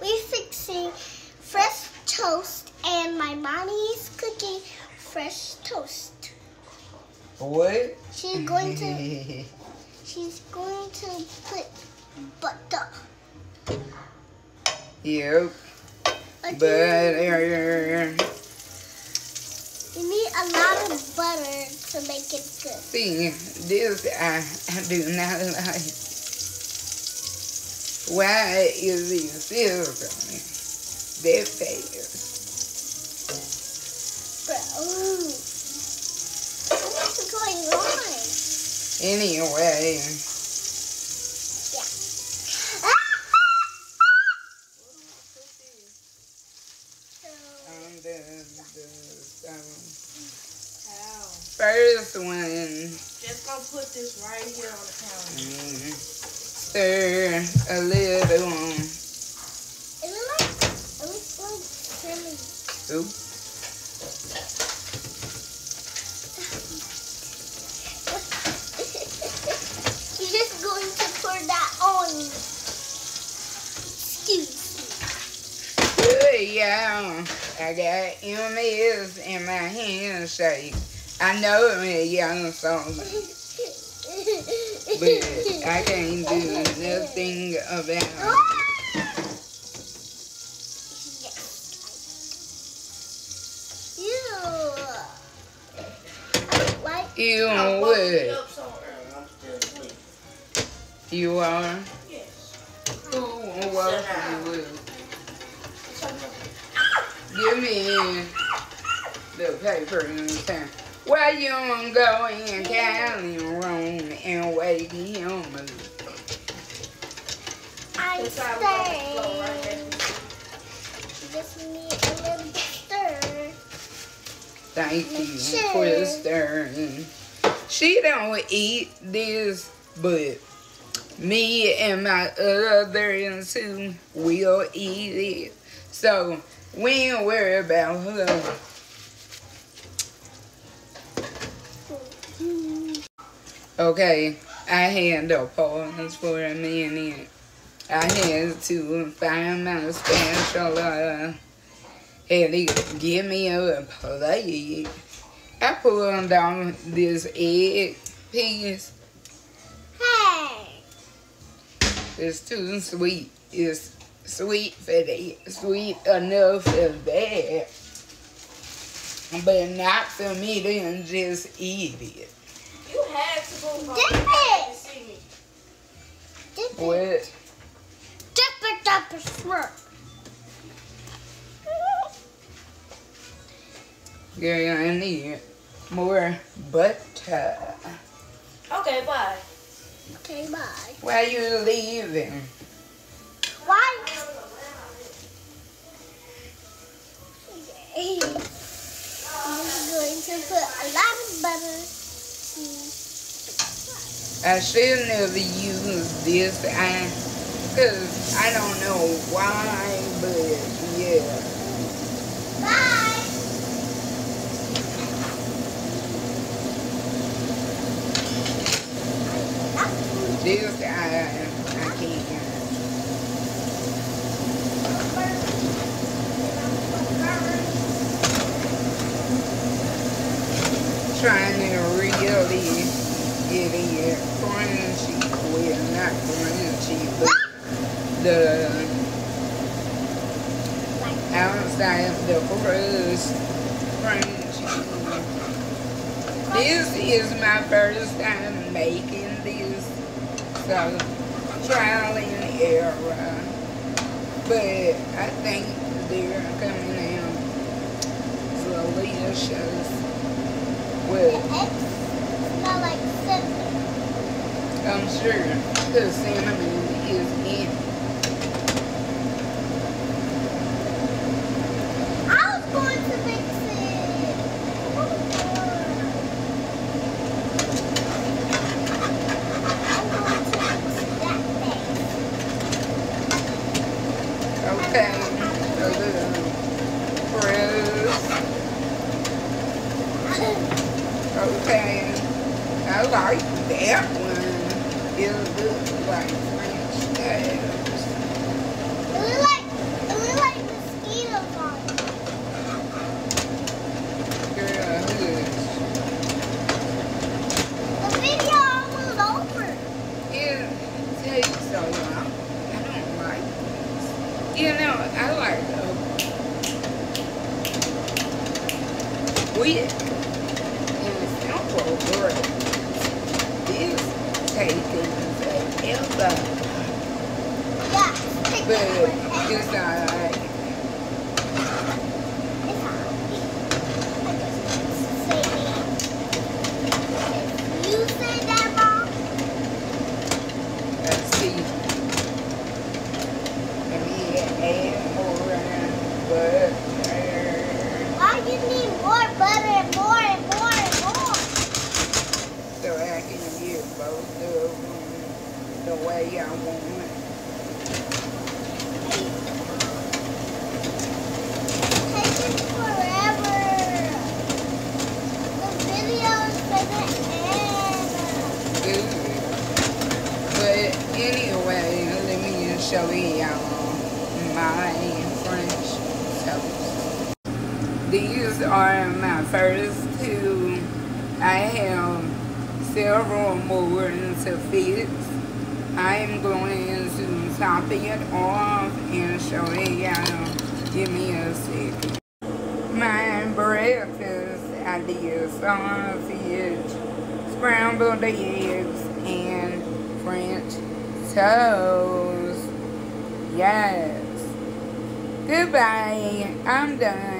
we're fixing fresh toast, and my mommy's cooking fresh toast. What? She's going to she's going to put butter. yep. But Butter. you need a lot of butter to make it good. See, this I, I do not like. Why is it still coming that fast? But ooh, what's going on? Anyway, So, on the, the um, first one, Just gonna put this right here on the counter. mm, stir a little. it looks like it looks like chili. Oops. You're just going to pour that on. Excuse Good, y'all. I got MS in my handshake. I know a young song, me. but I can't do nothing about it. Ew. I like You woke you would. up so early. I'm still. You are. Yes. Who you up? Give me the paper and pen. Why you don't go in Cali room and wake him up? I'm That's how I'm right Just need a little stir. Thank Make you sure. for the stirring. She don't eat this, but me and my other two will eat it. So we ain't worry about her. Mm-hmm. Okay, I had to pause for a minute. I had to find my special uh, had to give me a plate. I pulled down this egg piece. Hey. It's too sweet. It's sweet for that. Sweet enough for that. But not for me to just eat it. You had to go home Dip to it. see me. Dip it. What? Dip it up a slurp. Girl, I need more butter. Okay, bye. Okay, bye. Why are you leaving? Why? I'm just going to put a lot of butter. I should never use this I, cause I don't know why, but yeah. Bye. This I, I can't. Trying to really get crunchy, well not but the outside of the crust. This is my first time making this, so trial and error. But I think they're coming out delicious. Smell like cinnamon. I'm sure. The cinnamon is in like that one. It looks like French like, mosquito The video almost over. It so. I don't like this. You know, I like those. We in the sample world taking forever, Yeah, but it's alright. It's alright. I just say it. If you say that wrong, Let's see. Let me add more butter. why you need more butter and more and more and more? So I can get both of them the way I want it. But anyway, let me show y'all my French toast. These are my first two. I have several more to fix. I'm going to top it off and show y'all. Give me a second. My breakfast, I did sausage, scrambled eggs, and French toast. Yes. Goodbye. I'm done.